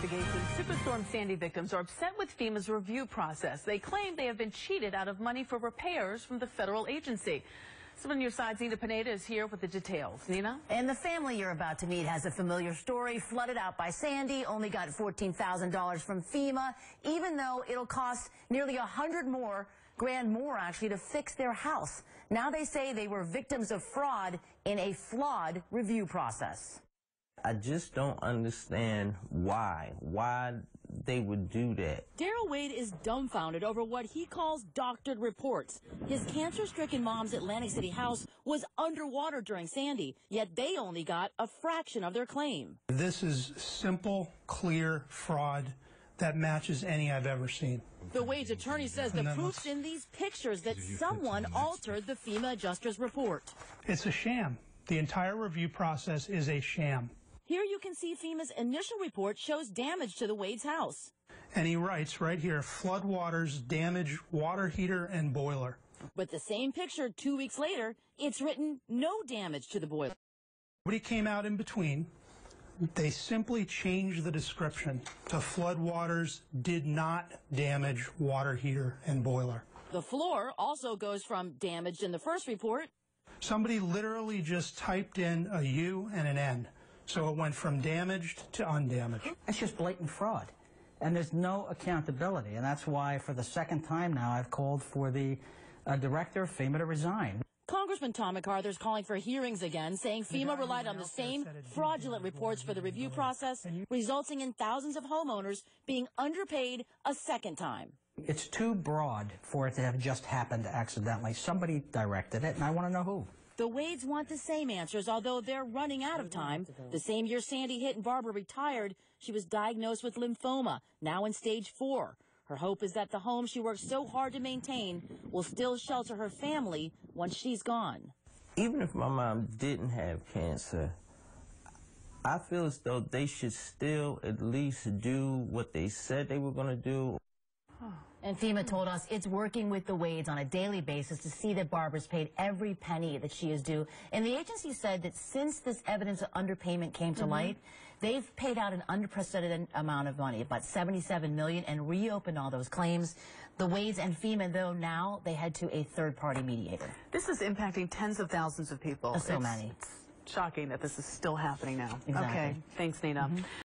Superstorm Sandy victims are upset with FEMA's review process. They claim they have been cheated out of money for repairs from the federal agency. Someone Seven News Side's Nina Pineda is here with the details. Nina? And the family you're about to meet has a familiar story. Flooded out by Sandy, only got $14,000 from FEMA, even though it'll cost nearly a hundred more grand more actually to fix their house. Now they say they were victims of fraud in a flawed review process. I just don't understand why. Why they would do that. Daryl Wade is dumbfounded over what he calls doctored reports. His cancer-stricken mom's Atlantic City house was underwater during Sandy, yet they only got a fraction of their claim. This is simple, clear fraud that matches any I've ever seen. The Wade's attorney says the proof's in these pictures that someone altered the FEMA adjuster's report. It's a sham. The entire review process is a sham. Here you can see FEMA's initial report shows damage to the Wade's house. And he writes right here, floodwaters damage water heater and boiler. But the same picture two weeks later, it's written no damage to the boiler. Nobody came out in between. They simply changed the description to floodwaters did not damage water heater and boiler. The floor also goes from damaged in the first report. Somebody literally just typed in a U and an N. So it went from damaged to undamaged. It's just blatant fraud. And there's no accountability. And that's why, for the second time now, I've called for the uh, director of FEMA to resign. Congressman Tom MacArthur's calling for hearings again, saying FEMA relied on the same fraudulent reports for the review process, resulting in thousands of homeowners being underpaid a second time. It's too broad for it to have just happened accidentally. Somebody directed it, and I want to know who. The Wades want the same answers, although they're running out of time. The same year Sandy hit and Barbara retired, she was diagnosed with lymphoma, now in stage four. Her hope is that the home she worked so hard to maintain will still shelter her family once she's gone. Even if my mom didn't have cancer, I feel as though they should still at least do what they said they were going to do. And FEMA told us it's working with the Wades on a daily basis to see that Barbara's paid every penny that she is due. And the agency said that since this evidence of underpayment came to mm -hmm. light, they've paid out an unprecedented amount of money, about 77 million, and reopened all those claims. The Wades and FEMA, though, now they head to a third-party mediator. This is impacting tens of thousands of people. So it's many. Shocking that this is still happening now. Exactly. Okay. Thanks, Nina. Mm -hmm.